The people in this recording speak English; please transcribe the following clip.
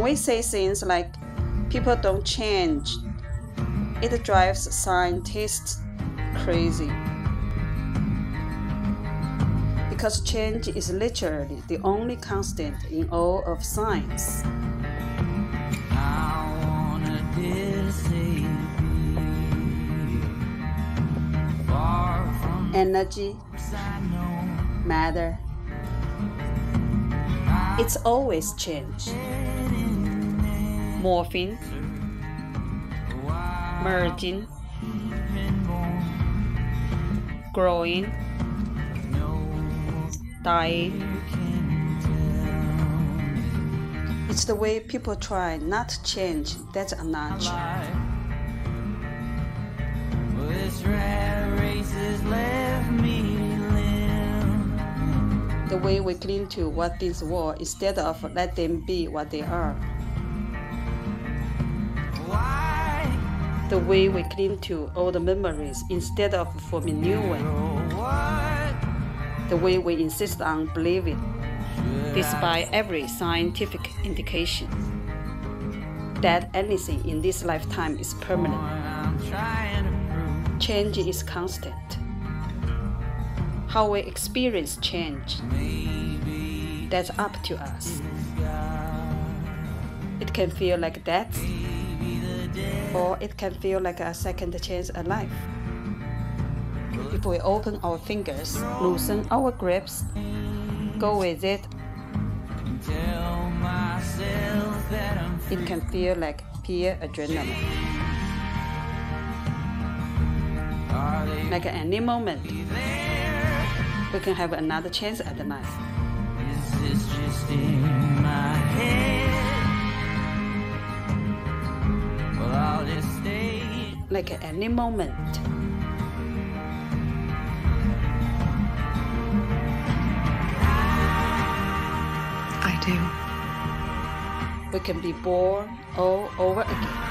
When we say things like people don't change, it drives scientists crazy. Because change is literally the only constant in all of science. Energy, matter, it's always change. Morphing, merging, growing, dying. It's the way people try not to change that's unnatural. The way we cling to what things were instead of let them be what they are. Way we cling to old memories instead of forming new ones. The way we insist on believing, despite every scientific indication, that anything in this lifetime is permanent. Change is constant. How we experience change, that's up to us. It can feel like death, or it can feel like a second chance at life. If we open our fingers, loosen our grips, go with it, it can feel like pure adrenaline. Like any moment, we can have another chance at the life. Like at any moment. I do. We can be born all over again.